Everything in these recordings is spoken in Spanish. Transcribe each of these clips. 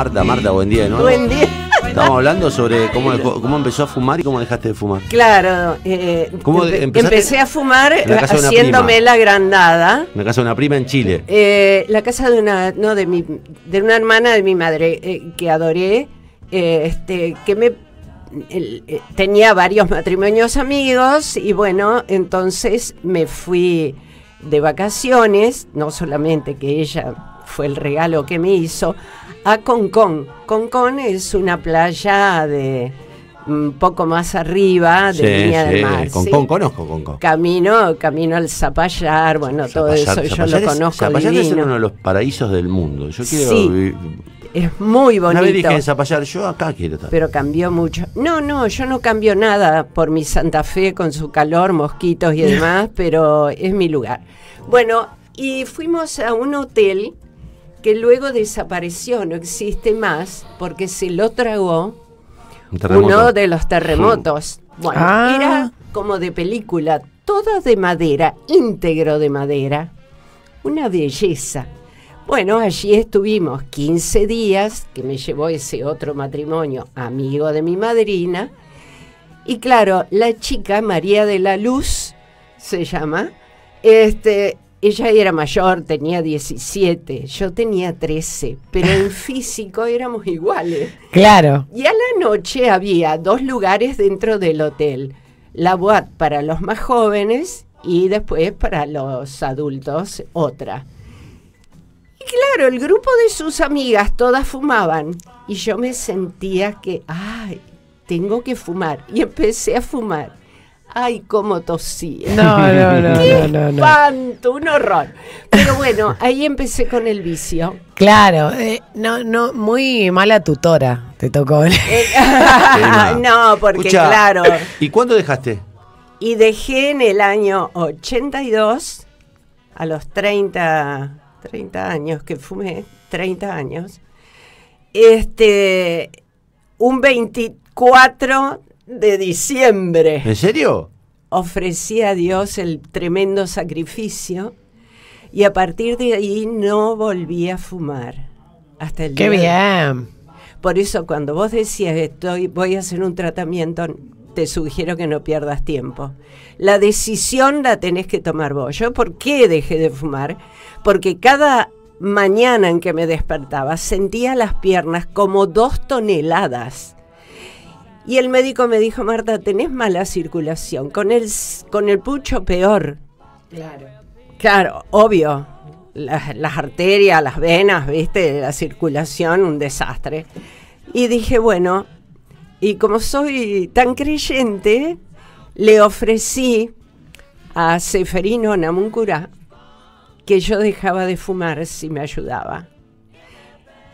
Marta. Marta, buen día, ¿no? Buen día. Estamos hablando sobre cómo, empezó a fumar y cómo dejaste de fumar. Claro, eh, ¿Cómo empe- empecé a fumar la haciéndome la agrandada. En la casa de una prima en Chile. Eh, la casa de una, no, de mi, de una hermana de mi madre eh, que adoré, este, que me tenía varios matrimonios amigos y bueno, entonces me fui de vacaciones, no solamente que ella fue el regalo que me hizo, a Concón. Concón es una playa de un poco más arriba de Sí, del sí, Mar. Con, ¿sí? con- conozco, con, con. Camino, camino al Zapallar, bueno, todo eso yo lo conozco Zapallar es divino. uno de los paraísos del mundo. Yo quiero Sí, vivir- Es muy Una vez dije bonito, en Zapallar, yo acá quiero estar. pero cambió mucho. No, no, yo no cambio nada por mi Santa Fe con su calor, mosquitos y demás, pero es mi lugar. Bueno, y fuimos a un hotel que luego desapareció, no existe más, porque se lo tragó Un uno de los terremotos. Bueno, Ah. era como de película, todo de madera, íntegro de madera. Una belleza. Bueno, allí estuvimos 15 días, que me llevó ese otro matrimonio, amigo de mi madrina. Y claro, la chica, María de la Luz, se llama, este, ella era mayor, tenía 17, yo tenía 13, pero en físico éramos iguales. Claro. Y a la noche había dos lugares dentro del hotel. La boat para los más jóvenes y después para los adultos otra. Y claro, el grupo de sus amigas todas fumaban y yo me sentía que, ay, tengo que fumar. Y empecé a fumar. Ay, cómo tosía. No, no, no, ¡Qué no, no, no. espanto! Un horror. Pero bueno, ahí empecé con el vicio. Claro, eh, no, no, muy mala tutora te tocó. no, porque Escucha, claro. ¿Y cuándo dejaste? Y dejé en el año 82, a los 30, 30 años que fumé, 30 años, este, un 24 de diciembre ¿En serio? ofrecí a Dios el tremendo sacrificio y a partir de ahí no volví a fumar hasta el Qué día de- bien. por eso cuando vos decías estoy, voy a hacer un tratamiento, te sugiero que no pierdas tiempo. La decisión la tenés que tomar vos. Yo, ¿por qué dejé de fumar? Porque cada mañana en que me despertaba sentía las piernas como dos toneladas. Y el médico me dijo, Marta, tenés mala circulación, con el, con el pucho peor. Claro. Claro, obvio. Las, las arterias, las venas, viste, la circulación, un desastre. Y dije, bueno, y como soy tan creyente, le ofrecí a Seferino Namuncurá que yo dejaba de fumar si me ayudaba.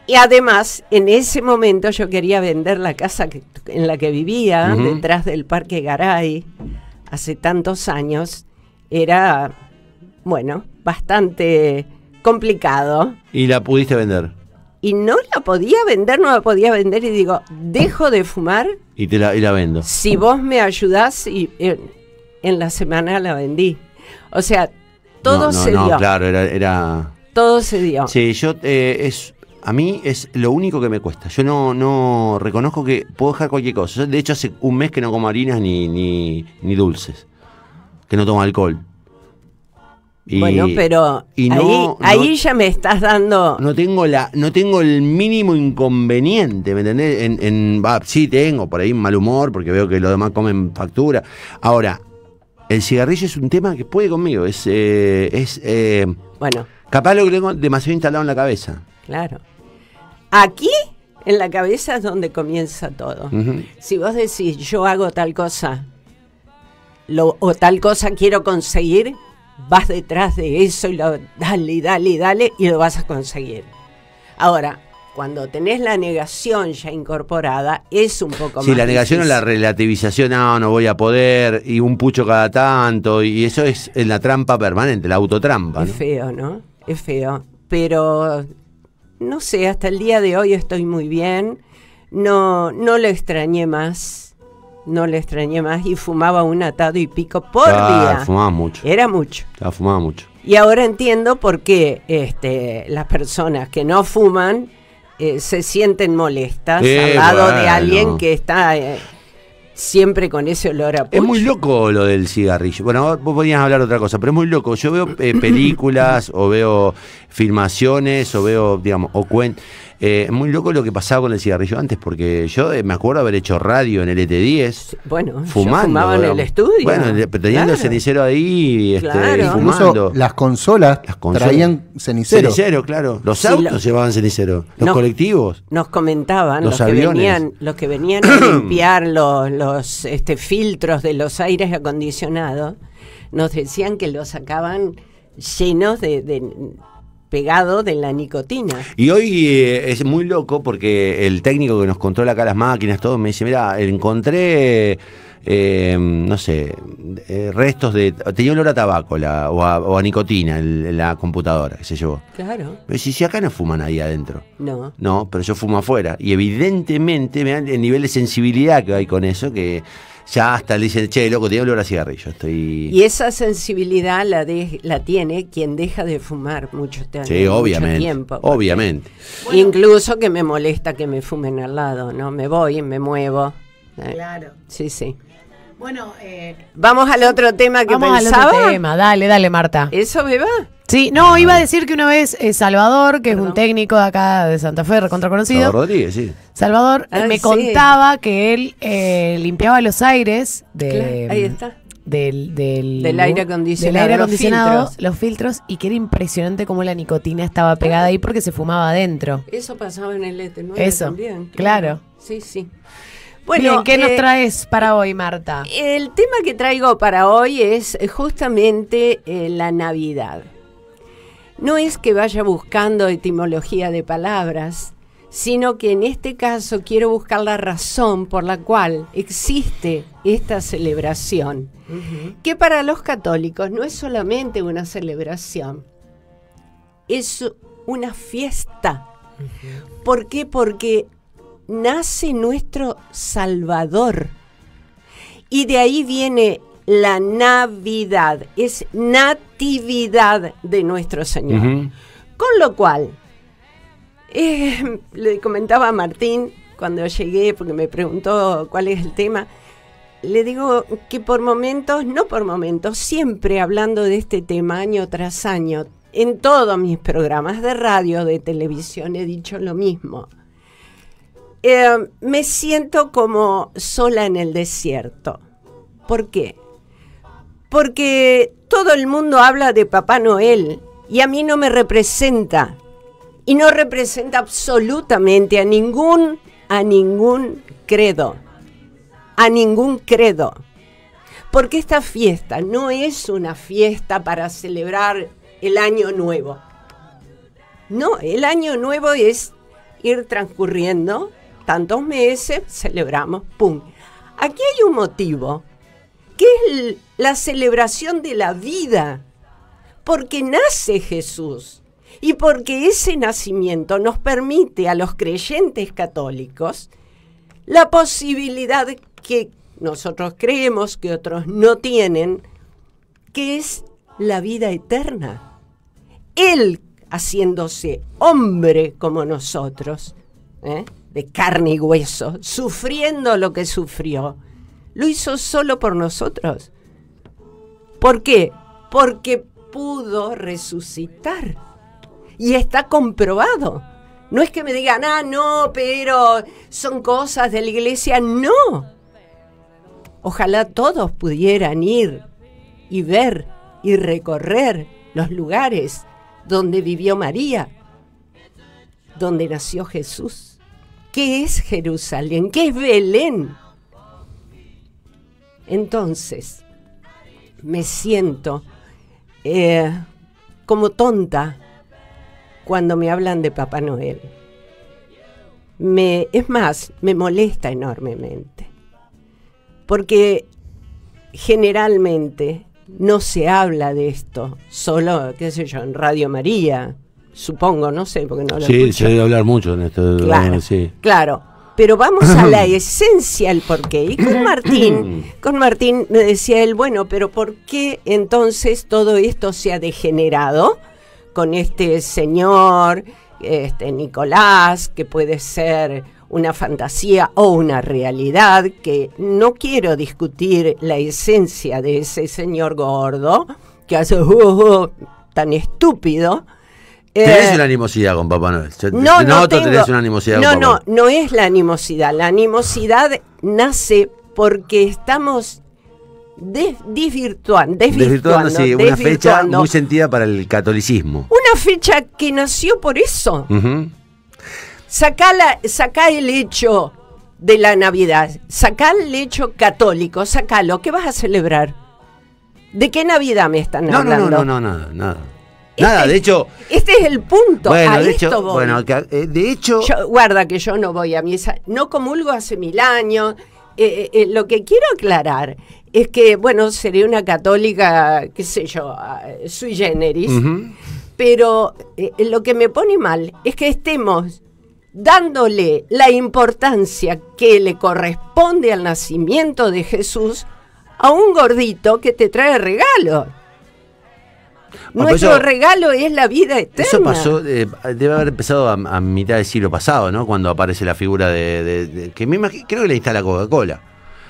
Y además, en ese momento yo quería vender la casa que- en la que vivía, detrás del Parque Garay, hace tantos años. Era, bueno, bastante complicado. ¿Y la pudiste vender? Y no la podía vender, no la podía vender. Y digo, dejo de fumar Y, te la, y la vendo. si vos me ayudás. Y en la semana la vendí. O sea, todo no, no, se no, dio. claro, era... era... Todo se dio. Sí, yo eh, es a mí es lo único que me cuesta. Yo no no reconozco que puedo dejar cualquier cosa. Yo, de hecho hace un mes que no como harinas ni ni, ni dulces, que no tomo alcohol. Y bueno, pero y ahí, no- ahí no- ya me estás dando. no tengo la no tengo el mínimo inconveniente, ¿me entendés? En, en sí tengo por ahí un mal humor porque veo que los demás comen factura. Ahora, el cigarrillo es un tema que puede conmigo, es eh, es eh, Bueno, capaz lo que tengo demasiado instalado en la cabeza. claro. Aquí, en la cabeza, es donde comienza todo. Si vos decís, yo hago tal cosa, lo- o tal cosa quiero conseguir, vas detrás de eso y lo dale, dale, dale, y lo vas a conseguir. Ahora, cuando tenés la negación ya incorporada, es un poco Sí, más. la negación o la difícil. relativización, no, no voy a poder, y un pucho cada tanto, y eso es en la trampa permanente, la autotrampa. Es feo, ¿no? Es feo. Pero, no sé, hasta el día de hoy estoy muy bien. No, no lo extrañé más. No lo extrañé más. Y fumaba un atado y pico por Ah, día. Fumaba mucho, Era mucho. ah, fumaba mucho. Y ahora entiendo por qué este, las personas que no fuman eh, se sienten molestas Eh, al lado de alguien que está eh, siempre con ese olor a Es pucho. muy loco lo del cigarrillo. Bueno, vos podías hablar de otra cosa, pero es muy loco. Yo veo eh, películas o veo filmaciones o veo, digamos, o cuentos. Es muy loco lo que pasaba con el cigarrillo antes, porque yo eh, me acuerdo haber hecho radio en el ET10. Bueno, yo Fumando. fumaba en el estudio. Bueno, teniendo el Claro. cenicero ahí, este, Claro. y fumando. Incluso las consolas, Las consolas. traían cenicero. Cenicero, claro. Los Sí, autos lo- llevaban cenicero. Los colectivos. Nos comentaban Los los, que aviones. venían, los que venían a limpiar los, los este, filtros de los aires acondicionados, nos decían que los sacaban llenos de, de- pegado de la nicotina. Y hoy eh, es muy loco porque el técnico que nos controla acá las máquinas, todo, me dice, mira, encontré, eh, no sé, eh, restos de... Tenía olor a tabaco la, o, a, o a nicotina en la computadora que se llevó. Claro, Me dice, si acá no fuman ahí adentro. no. No, pero yo fumo afuera. Y evidentemente, me dan el nivel de sensibilidad que hay con eso, que ya hasta le dicen, che, loco, tiene olor a cigarrillo. Estoy... Y esa sensibilidad la, de- la tiene quien deja de fumar mucho, sí, mucho obviamente. tiempo. obviamente. Incluso que me molesta que me fumen al lado, ¿no? Me voy, me muevo. Eh, Claro. Sí, sí. Bueno, eh, Vamos al otro tema que vamos al pensaba. otro tema. Dale, dale, Marta. ¿Eso, Beba? Sí, no, iba a decir que una vez eh, Salvador, que es un técnico de acá de Santa Fe, recontra conocido, Salvador Rodríguez, sí. Salvador eh, me sí. contaba que él eh, limpiaba los aires de, Claro, ahí está. Del, del, Del aire acondicionado, del aire los filtros. los filtros, y que era impresionante cómo la nicotina estaba pegada ahí porque se fumaba adentro. Eso pasaba en el ET9 Eso, también. claro. Sí, sí. Bien, ¿qué nos eh, traes para hoy, Marta? El tema que traigo para hoy es justamente eh, la Navidad. No es que vaya buscando etimología de palabras, sino que en este caso quiero buscar la razón por la cual existe esta celebración, que para los católicos no es solamente una celebración, es una fiesta. ¿Por qué? Porque nace nuestro Salvador. Y de ahí viene la Navidad, es de nuestro Señor. Con lo cual, eh, le comentaba a Martín cuando llegué, porque me preguntó cuál es el tema, le digo que por momentos, no por momentos, siempre hablando de este tema año tras año, en todos mis programas de radio, de televisión, he dicho lo mismo. Eh, me siento como sola en el desierto. ¿Por qué? Porque todo el mundo habla de Papá Noel y a mí no me representa. Y no representa absolutamente a ningún, a ningún credo. A ningún credo. Porque esta fiesta no es una fiesta para celebrar el año nuevo. No, el año nuevo es ir transcurriendo tantos meses, celebramos, ¡pum! Aquí hay un motivo, que es la celebración de la vida, porque nace Jesús y porque ese nacimiento nos permite a los creyentes católicos la posibilidad que nosotros creemos que otros no tienen, que es la vida eterna. Él haciéndose hombre como nosotros, ¿eh? de carne y hueso, sufriendo lo que sufrió, lo hizo solo por nosotros. ¿Por qué? Porque pudo resucitar. Y está comprobado. No es que me digan, ah, no, pero son cosas de la iglesia. No. Ojalá todos pudieran ir y ver y recorrer los lugares donde vivió María, donde nació Jesús. ¿Qué es Jerusalén? ¿Qué es Belén? Entonces, me siento eh, como tonta cuando me hablan de Papá Noel. Me, es más, me molesta enormemente. Porque generalmente no se habla de esto, solo, qué sé yo, en Radio María, supongo, no sé, porque no lo Sí, escucho. se debe hablar mucho en esto. Claro, Sí. claro. Pero vamos a la esencia, el porqué. Y con Martín, con Martín me decía él, bueno, pero ¿por qué entonces todo esto se ha degenerado con este señor este, Nicolás, que puede ser una fantasía o una realidad, que no quiero discutir la esencia de ese señor gordo que hace uh, uh, tan estúpido. Tenés Eh, una animosidad con Papá Noel. No, no, noto, tengo- tenés una animosidad no, con no, Papá Noel. no es la animosidad. La animosidad nace porque estamos des- desvirtuan- Desvirtuando, desvirtuando, sí, una fecha muy sentida para el catolicismo. una fecha que nació por eso. Ujú. Sacá, la, sacá el hecho de la Navidad, sacá el hecho católico, sacalo. ¿Qué vas a celebrar? ¿De qué Navidad me están No, no, hablando? no, no, no, nada, nada. Este- Nada, de hecho, Este es el punto. bueno, a de esto hecho, voy. bueno, eh, de hecho, Yo- guarda que yo no voy a misa, no comulgo hace mil años. Eh, eh, lo que quiero aclarar es que, bueno, seré una católica, qué sé yo, ah, sui generis, pero eh, lo que me pone mal es que estemos dándole la importancia que le corresponde al nacimiento de Jesús a un gordito que te trae regalo. Bueno, Nuestro pero eso- regalo es la vida eterna. Eso pasó, eh, debe haber empezado a, a mitad del siglo pasado, ¿no? Cuando aparece la figura de, de- de- que me imagi- creo que la instala Coca-Cola.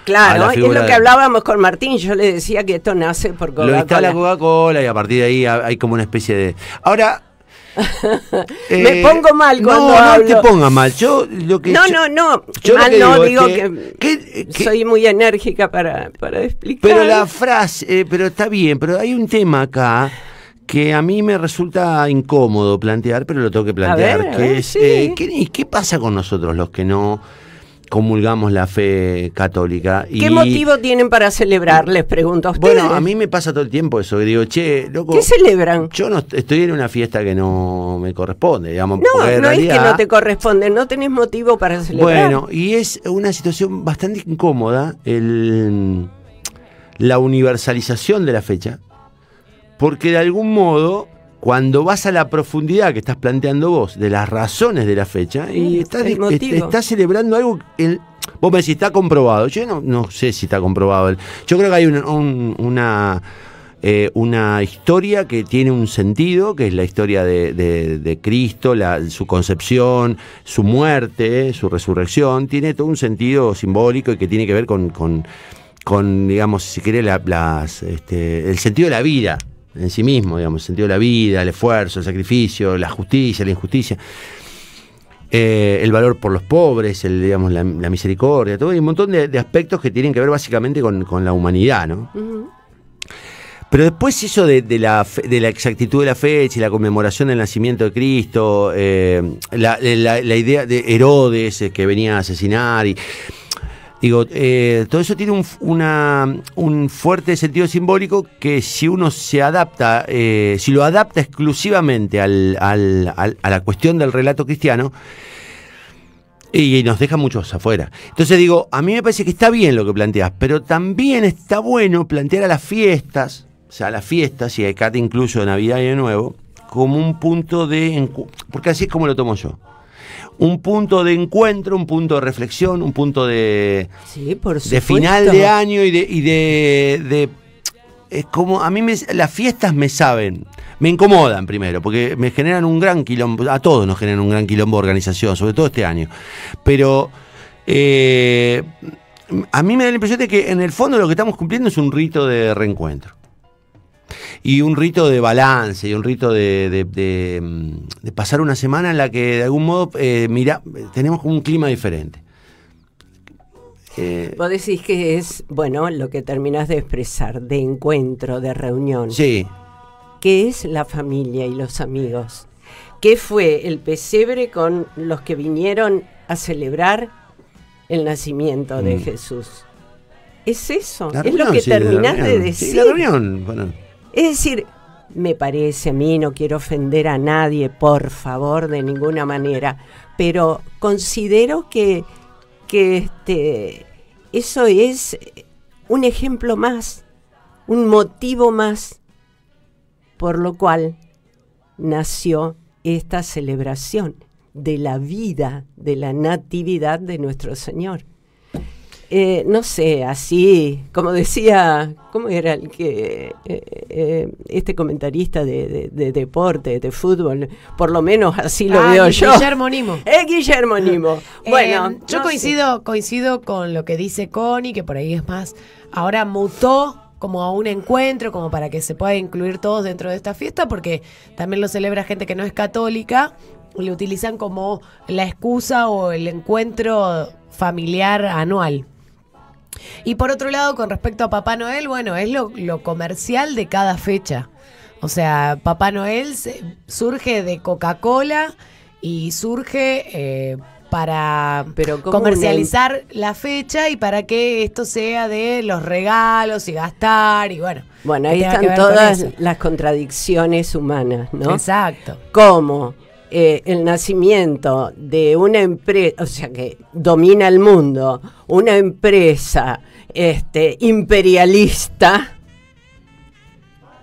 Claro, la es lo que hablábamos con Martín. Yo le decía que esto nace por Lo instala Coca-Cola. Coca-Cola y a partir de ahí ha- hay como una especie de. Ahora. eh, Me pongo mal cuando no, hablo. No te pongas mal. Yo lo que. No, yo- no, no. yo Mal que no, digo digo es que, que- que- soy muy enérgica para, para explicar. Pero la frase, eh, pero está bien, pero hay un tema acá que a mí me resulta incómodo plantear, pero lo tengo que plantear, ver, a que ver, es, sí. eh, ¿qué, pasa con nosotros los que no comulgamos la fe católica? ¿Qué motivo tienen para celebrar? Les pregunto a ustedes. Bueno, a mí me pasa todo el tiempo eso, que digo, che, loco, ¿Qué celebran? yo no est- estoy en una fiesta que no me corresponde, digamos. No, no es que no te corresponde, no tenés motivo para celebrar. bueno, y es una situación bastante incómoda el, la universalización de la fecha, porque de algún modo, cuando vas a la profundidad que estás planteando vos, de las razones de la fecha, y estás, el est- motivo. estás celebrando algo, el- vos me decís, está comprobado, yo no, no sé si está comprobado, yo creo que hay una... un- una eh, una historia que tiene un sentido, que es la historia de, de- de Cristo, la- su concepción, su muerte, su resurrección, tiene todo un sentido simbólico y que tiene que ver con, con, con, digamos, si querés, la- las, este, el sentido de la vida en sí mismo, digamos, el sentido de la vida, el esfuerzo, el sacrificio, la justicia, la injusticia. eh, el valor por los pobres, el, digamos, la, la misericordia, todo, hay un montón de, de aspectos que tienen que ver básicamente con, con la humanidad, ¿no? Pero después eso de, de la, fe- de la exactitud de la fecha y la conmemoración del nacimiento de Cristo, eh, la, la- la idea de Herodes eh, que venía a asesinar y... Digo, eh, todo eso tiene un, un fuerte sentido simbólico que si uno se adapta, eh, si lo adapta exclusivamente al- al- al- a la cuestión del relato cristiano, y, nos deja muchos afuera. Entonces digo, a mí me parece que está bien lo que planteas, pero también está bueno plantear a las fiestas, o sea, a las fiestas, y acá te incluyo Navidad y Año Nuevo, como un punto de... Porque así es como lo tomo yo. Un punto de encuentro, un punto de reflexión, un punto de, Sí, por supuesto. de final de año y de... Y de, de- es como, a mí me- las fiestas me saben, me incomodan primero, porque me generan un gran quilombo, a todos nos generan un gran quilombo de organización, sobre todo este año. Pero eh, a mí me da la impresión de que en el fondo lo que estamos cumpliendo es un rito de reencuentro. Y un rito de balance, y un rito de, de- de, mm, de pasar una semana en la que de algún modo eh, mira, tenemos un clima diferente. Eh, Vos decís que es, bueno, lo que terminás de expresar, de encuentro, de reunión. sí, ¿Qué es la familia y los amigos? ¿Qué fue el pesebre con los que vinieron a celebrar el nacimiento de Mm. Jesús? Es eso, la es lo que sí, terminás de decir. Sí, la reunión, bueno. Es decir, me parece a mí, no quiero ofender a nadie, por favor, de ninguna manera, pero considero que, que este, eso es un ejemplo más, un motivo más por lo cual nació esta celebración de la vida, de la natividad de nuestro Señor. Eh, no sé, así, como decía, ¿cómo era el que, eh, eh, este comentarista de, de- de deporte, de fútbol? Por lo menos así lo Ah, veo yo. Guillermo Nimo. Guillermo Nimo. Bueno, Eh, yo no coincido, coincido con lo que dice Connie, que por ahí es más, ahora mutó como a un encuentro, como para que se pueda incluir todos dentro de esta fiesta, porque también lo celebra gente que no es católica, lo utilizan como la excusa o el encuentro familiar anual. Y por otro lado, con respecto a Papá Noel, bueno, es lo, lo comercial de cada fecha. O sea, Papá Noel se- surge de Coca-Cola y surge eh, para Pero comercializar la fecha y para que esto sea de los regalos y gastar y bueno. Bueno, ahí están todas las contradicciones humanas, ¿no? Exacto. como eh, el nacimiento de una empresa, o sea, que domina el mundo, una empresa este, imperialista,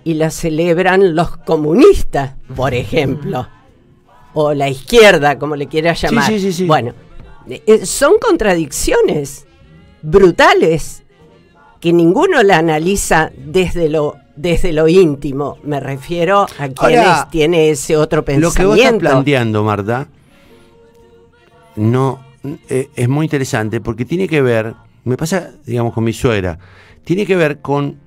y la celebran los comunistas, por ejemplo, o la izquierda, como le quieras llamar. sí, sí, sí. Bueno, eh, son contradicciones brutales que ninguno la analiza desde lo desde lo íntimo. Me refiero a quienes Ahora, tiene ese otro Lo que vos estás pensamiento. planteando, Marta, no eh, es muy interesante porque tiene que ver, me pasa, digamos, con mi suegra, tiene que ver con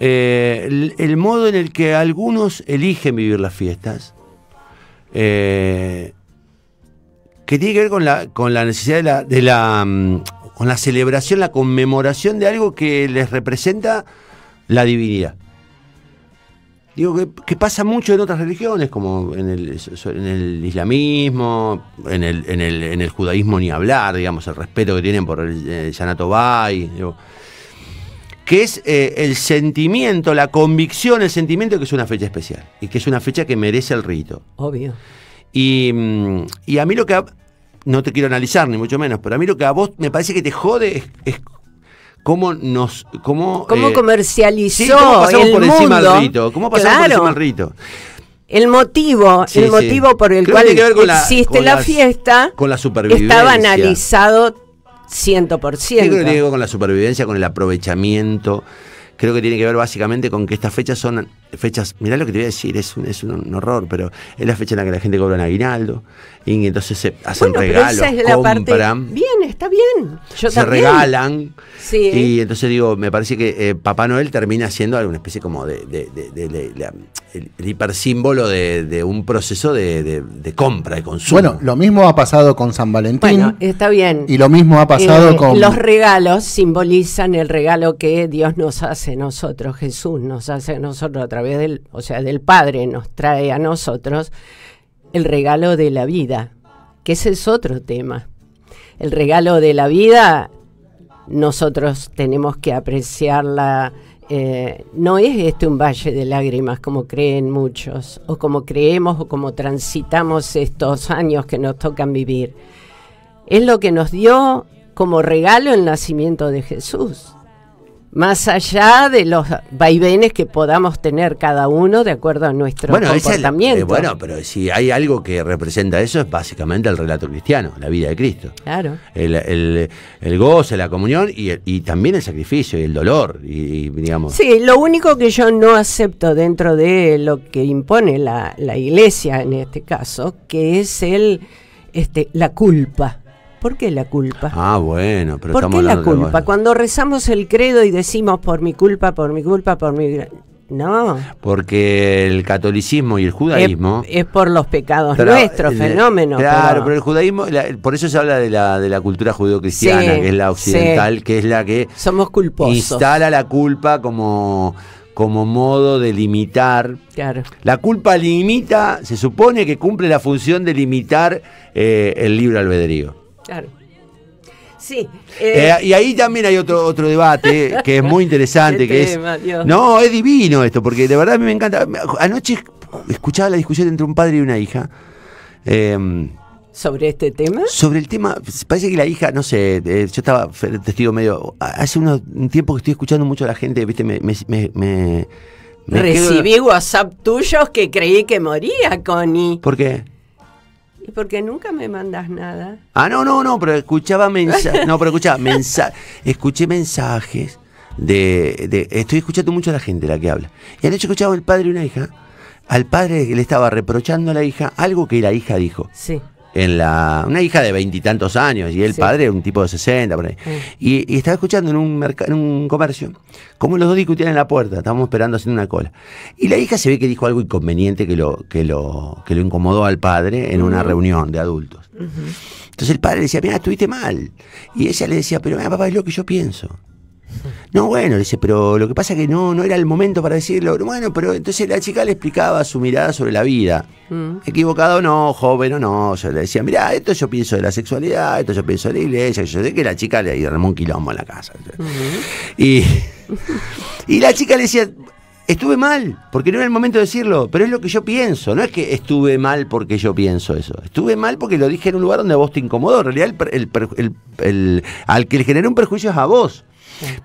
eh, el, el modo en el que algunos eligen vivir las fiestas, eh, que tiene que ver con la, con la necesidad de la, de la, mm, con la celebración, la conmemoración de algo que les representa la divinidad. Digo que, que pasa mucho en otras religiones, como en el, so- en el islamismo, en el, en, el, en el judaísmo ni hablar, digamos, el respeto que tienen por el eh, Yanato Bay, digo, que es eh, el sentimiento, la convicción, el sentimiento de que es una fecha especial y que es una fecha que merece el rito. Obvio. Y, mm, y a mí lo que... no te quiero analizar, ni mucho menos, pero a mí lo que a vos me parece que te jode es, es cómo nos... Cómo, ¿Cómo eh, comercializó Sí, ¿cómo pasamos el por encima mundo? del rito? ¿Cómo pasamos por encima del rito? El motivo, Sí, el sí. motivo por el Creo cual que la- existe la las- fiesta con la supervivencia. estaba analizado 100%. Yo creo que tiene que ver con la supervivencia, con el aprovechamiento. Creo que tiene que ver básicamente con que estas fechas son fechas, mirá lo que te voy a decir, es un, es un, un horror, pero es la fecha en la que la gente cobra un aguinaldo y entonces se hacen Bueno, pero regalos, esa es la parte. compran, Bien, está bien. Yo se también. regalan. Sí. Y entonces digo, me parece que eh, Papá Noel termina siendo alguna especie como de, de- de- de- de- la- el, el hipersímbolo de, de un proceso de, de- de compra, de consumo. Bueno, lo mismo ha pasado con San Valentín Bueno, está bien. y lo mismo ha pasado Eh, con... Los regalos simbolizan el regalo que Dios nos hace a nosotros, Jesús nos hace a nosotros a través del, o sea, del Padre nos trae a nosotros el regalo de la vida, que ese es otro tema. El regalo de la vida, nosotros tenemos que apreciarla. eh, no es este un valle de lágrimas como creen muchos, o como creemos, o como transitamos estos años que nos tocan vivir es lo que nos dio como regalo el nacimiento de Jesús. Más allá de los vaivenes que podamos tener cada uno de acuerdo a nuestro Bueno, esa es comportamiento. eh, bueno, pero si hay algo que representa eso es básicamente el relato cristiano, la vida de Cristo. Claro. El, el- el goce, la comunión y, el- y también el sacrificio y el dolor. Y, y, digamos, Sí, lo único que yo no acepto dentro de lo que impone la, la iglesia en este caso, que es el este la culpa. ¿Por qué la culpa? Ah, bueno, pero ¿Por qué la de- culpa? Cuando rezamos el credo y decimos por mi culpa, por mi culpa, por mi... No, Porque el catolicismo y el judaísmo. es, es por los pecados Pero, nuestros, fenómenos. Claro, pero, el judaísmo, la- por eso se habla de la, de la cultura judeocristiana, Sí, que es la occidental, sí. que es la que somos culposos. instala la culpa como, como modo de limitar. Claro. La culpa limita, se supone que cumple la función de limitar eh, el libre albedrío. Claro. Sí. eh, Eh, y ahí también hay otro, otro debate que es muy interesante, que tema, es... Dios. No, es divino esto, porque de verdad a mí me encanta. Anoche escuchaba la discusión entre un padre y una hija. eh, sobre este tema. sobre el tema, parece que la hija, no sé, eh, yo estaba testigo medio. Hace unos- un tiempo que estoy escuchando mucho a la gente, ¿viste? Me, me, me, me- me quedo- Recibí WhatsApp tuyos que creí que moría, Connie. ¿Por qué? ¿Y por qué nunca me mandas nada? Ah, no, no, no, pero escuchaba mensajes. No, pero escuchaba mensajes. Escuché mensajes de, de- Estoy escuchando mucho a la gente la que habla. Y anoche escuchaba el padre y una hija. Al padre le estaba reprochando a la hija algo que la hija dijo. Sí. En la, una hija de veintitantos años y el Sí. padre un tipo de 60 por ahí. Y, y estaba escuchando en un, en un comercio cómo los dos discutían en la puerta, estábamos esperando haciendo una cola. Y la hija se ve que dijo algo inconveniente que lo, que lo, que lo incomodó al padre en una reunión de adultos. Entonces el padre le decía, mira, estuviste mal. Y ella le decía, pero mira, papá, es lo que yo pienso. No, bueno, dice, pero lo que pasa es que no, no era el momento para decirlo. Bueno, pero entonces la chica le explicaba su mirada sobre la vida. Mm. Equivocado no, joven o no. Yo le decía, mira, esto yo pienso de la sexualidad, esto yo pienso de la iglesia. Yo sé que la chica le armó un quilombo en la casa. y, y la chica le decía, estuve mal, porque no era el momento de decirlo, pero es lo que yo pienso. No es que estuve mal porque yo pienso eso. Estuve mal porque lo dije en un lugar donde a vos te incomodó. En realidad, el- el- al que le generó un perjuicio es a vos.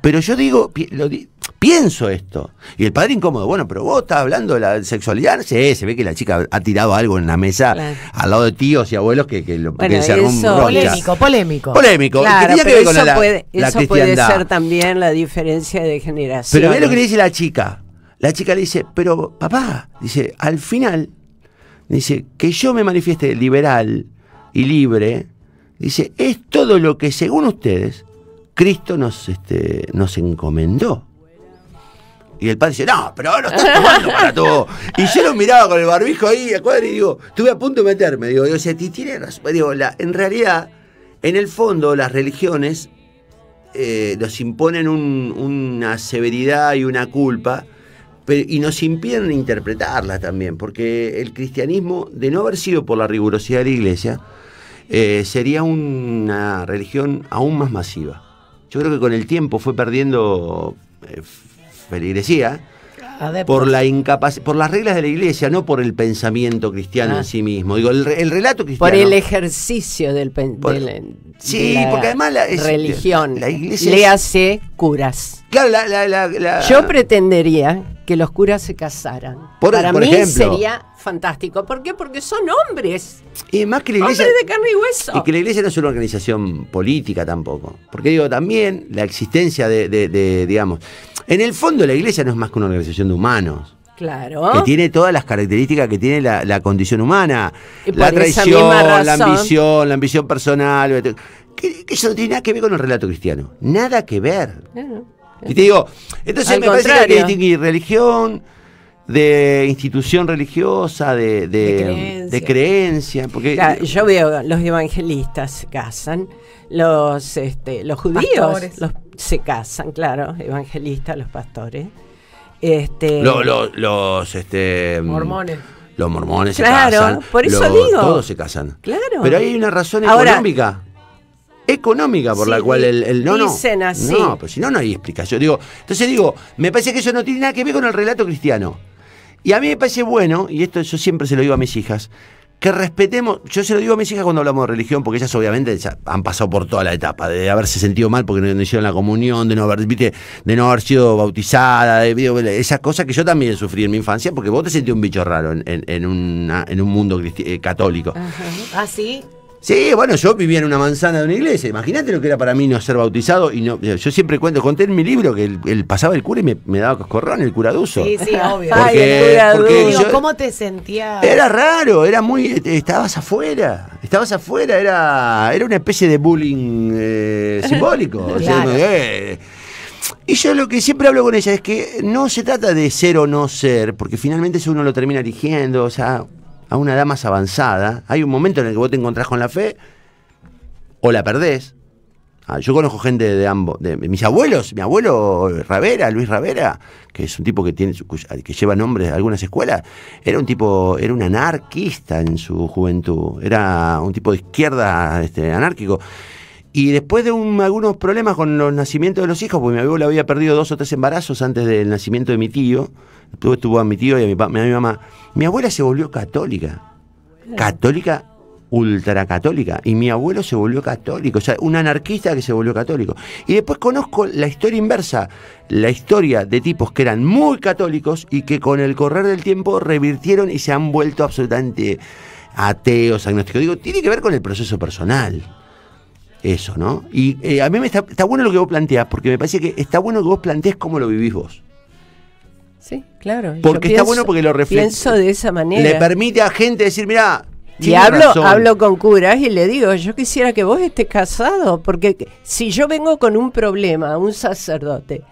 Pero yo digo, pi- lo di- pienso esto. Y el padre incómodo, bueno, pero vos estás hablando de la sexualidad. Sí, se ve que la chica ha tirado algo en la mesa Claro. al lado de tíos y abuelos que, que lo, Bueno, que se armó un. Polémico, polémico. Polémico. Claro, que pero eso, la, puede, la eso puede ser también la diferencia de generación. Pero ve lo que le dice la chica. La chica le dice, pero papá, dice, al final, dice, que yo me manifieste liberal y libre, dice, es todo lo que según ustedes, Cristo nos, este, nos encomendó. Y el padre dice, no, pero ahora estás tomando para todo. Y yo lo miraba con el barbijo ahí a cuadra y digo, estuve a punto de meterme. Digo, o sea, ti- tiene razón. Digo, la- en realidad, en el fondo, las religiones eh, nos imponen un- una severidad y una culpa pero- y nos impiden interpretarla también, porque el cristianismo, de no haber sido por la rigurosidad de la iglesia, eh, sería una religión aún más masiva. Yo creo que con el tiempo fue perdiendo eh, feligresía Adeptos. por la por las reglas de la iglesia, no por el pensamiento cristiano Ah. en sí mismo. Digo, el, el relato cristiano. Por el ejercicio del, pen- Por- del- Sí, de la porque además la- es- religión. la iglesia le es- hace curas. Claro, la, la- la- la- Yo pretendería que los curas se casaran. Por- Para por mí ejemplo. sería fantástico. ¿Por qué? Porque son hombres. Y más que la iglesia. Hombres de carne y hueso. Y que la iglesia no es una organización política tampoco. Porque digo, también la existencia de, de- de, digamos, en el fondo la iglesia no es más que una organización de humanos. Claro. Que tiene todas las características que tiene la, la condición humana. Y La traición, la ambición, la ambición personal. Que, que eso no tiene nada que ver con el relato cristiano. Nada que ver. Claro. Y te digo, entonces Al me parece que hay que distinguir religión de institución religiosa, de, de, De creencia. de creencia, porque Claro, yo veo los evangelistas se casan, los este, los judíos los, se casan, claro, evangelistas, los pastores. Este, lo- lo- los este, Mormones. los mormones Claro, se casan, por eso los- digo. todos se casan. Claro. Pero hay una razón Ahora- económica. Económica por Sí, la cual el, el- no, no. dicen así. No, pues si no, no hay explicación. Digo, entonces digo, me parece que eso no tiene nada que ver con el relato cristiano. Y a mí me parece bueno, y esto yo siempre se lo digo a mis hijas, que respetemos, yo se lo digo a mis hijas cuando hablamos de religión, porque ellas obviamente han pasado por toda la etapa, de haberse sentido mal porque no, hicieron la comunión, de no haber, de no haber sido bautizada, de, esas cosas que yo también sufrí en mi infancia, porque vos te sentís un bicho raro en, un mundo eh, católico. Ah, sí. Sí, bueno, yo vivía en una manzana de una iglesia. Imagínate lo que era para mí no ser bautizado. y no Yo siempre cuento, conté en mi libro que el, el- pasaba el cura y me, me daba coscorrón el curaduzo. Sí, sí, obvio. Ay, Porque- el cura porque duro. yo- ¿Cómo te sentías? Era raro, era muy. Estabas afuera. Estabas afuera, era, era una especie de bullying eh, simbólico. O sea, Claro. eh, y yo lo que siempre hablo con ella es que no se trata de ser o no ser, porque finalmente eso uno lo termina eligiendo, o sea, a una edad más avanzada. Hay un momento en el que vos te encontrás con la fe o la perdés. Ah, yo conozco gente de ambos, de mis abuelos, mi abuelo Ravera, Luis Ravera, que es un tipo que tiene que lleva nombres de algunas escuelas, era un tipo, era un anarquista en su juventud, era un tipo de izquierda este, anárquico. Y después de un- algunos problemas con los nacimientos de los hijos, porque mi abuelo había perdido dos o tres embarazos antes del nacimiento de mi tío, después tuvo a mi tío y a mi, a mi mamá, mi abuela se volvió católica católica ultracatólica y mi abuelo se volvió católico, o sea, un anarquista que se volvió católico. Y después conozco la historia inversa, la historia de tipos que eran muy católicos y que con el correr del tiempo revirtieron y se han vuelto absolutamente ateos, agnósticos. Digo, tiene que ver con el proceso personal. Eso, ¿no? Y eh, a mí me está, bueno lo que vos planteás, porque me parece que está bueno que vos plantees cómo lo vivís vos. Sí, claro. Porque está bueno porque lo refleja. Pienso de esa manera. Le permite a gente decir, mira, Y hablo, hablo con curas y le digo, yo quisiera que vos estés casado, porque si yo vengo con un problema, un sacerdote,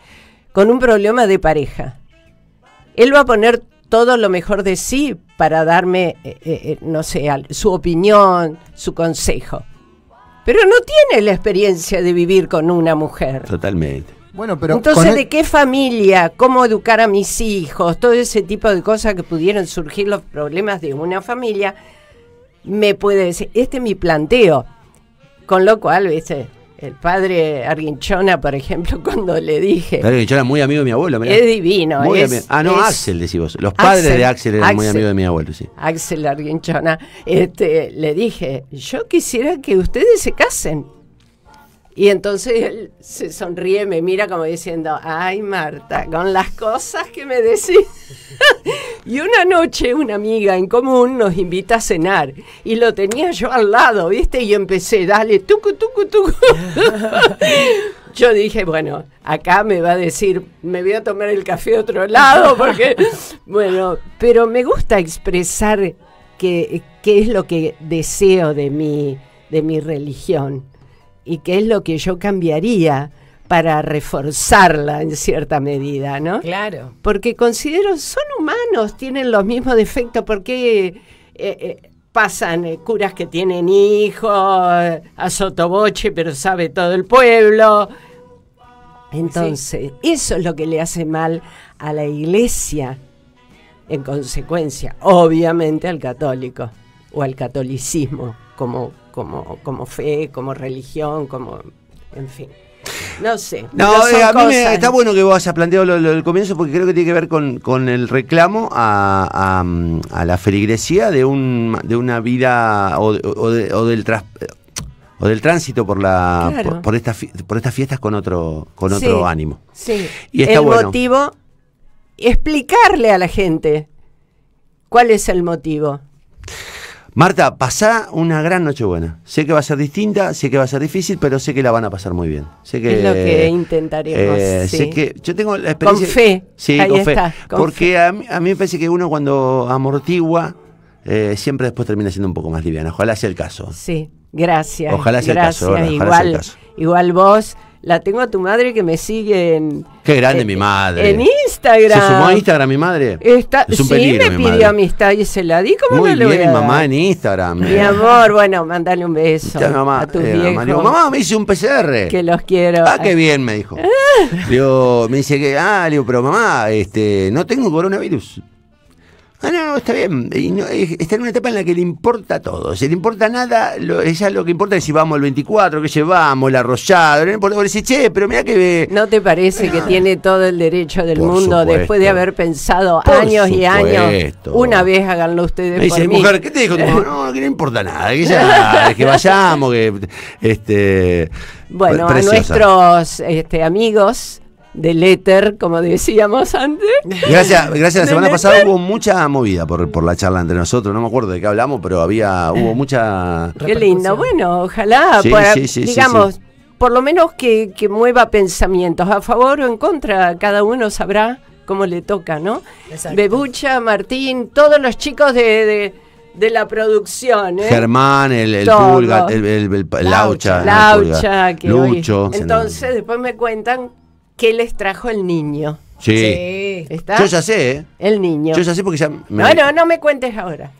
con un problema de pareja, él va a poner todo lo mejor de sí para darme, eh, eh, eh, no sé, al- su opinión, su consejo. Pero no tiene la experiencia de vivir con una mujer. Totalmente. Bueno, pero Entonces, el- ¿de qué familia? ¿Cómo educar a mis hijos? Todo ese tipo de cosas que pudieron surgir los problemas de una familia, me puede decir, este es mi planteo. Con lo cual, ¿viste? El padre Arginchona, por ejemplo, cuando le dije, que yo era muy amigo de mi abuelo, mirá. es divino. Muy es- ah, no, es- Axel decís vos. Los padres Axel, de Axel eran muy amigos de mi abuelo, sí. Axel Arginchona, este, le dije, yo quisiera que ustedes se casen. Y entonces él se sonríe, me mira como diciendo, ay Marta, con las cosas que me decís. y una noche una amiga en común nos invita a cenar y lo tenía yo al lado, ¿viste? Y empecé, dale, tucu, tucu, tucu. yo dije, bueno, acá me va a decir, me voy a tomar el café a otro lado, porque, bueno, pero me gusta expresar qué qué es lo que deseo de mi, de mi religión y qué es lo que yo cambiaría para reforzarla en cierta medida, ¿no? Claro. Porque considero, son humanos, tienen los mismos defectos, porque eh, eh, pasan eh, curas que tienen hijos, a sotoboche, pero sabe todo el pueblo. Entonces, eso es lo que le hace mal a la iglesia, en consecuencia, obviamente al católico, o al catolicismo, como, como, como fe, como religión, como, en fin. No sé. No, eh, a mí me- está bueno que vos hayas planteado lo, lo del comienzo porque creo que tiene que ver con, con el reclamo a, a, a la feligresía de, un, de una vida o, de- o de- o del tras- o del tránsito por la Claro. por, por estas por estas fiestas con otro con Sí. otro ánimo. Sí. Y está el bueno. motivo, explicarle a la gente cuál es el motivo. Marta, pasá una gran Nochebuena. Sé que va a ser distinta, sé que va a ser difícil, pero sé que la van a pasar muy bien. Sé que, Es lo que intentaremos, eh, sí. Sé que yo tengo la experiencia. Con fe, Sí, ahí con fe. está, con Porque a mí, a mí me parece que uno cuando amortigua, eh, siempre después termina siendo un poco más liviano. Ojalá sea el caso. Sí, gracias. Ojalá sea el caso, sea igual, el caso. igual vos, la tengo a tu madre que me sigue en. Qué grande en- mi madre. En Instagram. ¿Se sumó a Instagram mi madre? Está, es un sí, peligro, me mi pidió madre. amistad y se la di. ¿Cómo Muy no le voy bien, a mamá dar? en Instagram. Mi eh. amor, bueno, mandale un beso Ya, mamá, a tus eh, viejos. mamá, digo, mamá, me hice un PCR. que los quiero. Ah, qué bien, me dijo. Le digo, me dice que, ah, le digo, pero mamá, este, no tengo coronavirus. Ah, no, está bien. Y no, está en una etapa en la que le importa todo. Si le importa nada, lo, ella lo que importa es si vamos el 24, que llevamos, el arrollado. No importa, che, pero mira que ve. ¿No te parece que tiene todo el derecho del mundo supuesto. después de haber pensado Por años y años? Una vez háganlo ustedes Me dice, por mí. mujer, ¿qué te dijo? No, que no importa nada, que ya, que vayamos, que este Bueno, preciosa. a nuestros este, amigos del éter, como decíamos antes. Gracias, gracias. La semana pasada hubo mucha movida por, por la charla entre nosotros. No me acuerdo de qué hablamos, pero había hubo mucha. Qué lindo. Bueno, ojalá, Sí, para- sí, sí, sí, digamos, sí. por lo menos que, que mueva pensamientos a favor o en contra. Cada uno sabrá cómo le toca, ¿no? Exacto. Bebucha, Martín, todos los chicos de, de, de la producción. ¿eh? Germán, el, el. Pulga, el, el- el- el Laucha. Laucha, que Lucho. Entonces, después me cuentan qué les trajo el niño. Sí. Sí. ¿Está? Yo ya sé, ¿eh? El niño. Yo ya sé porque ya. me- No, no, no me cuentes ahora.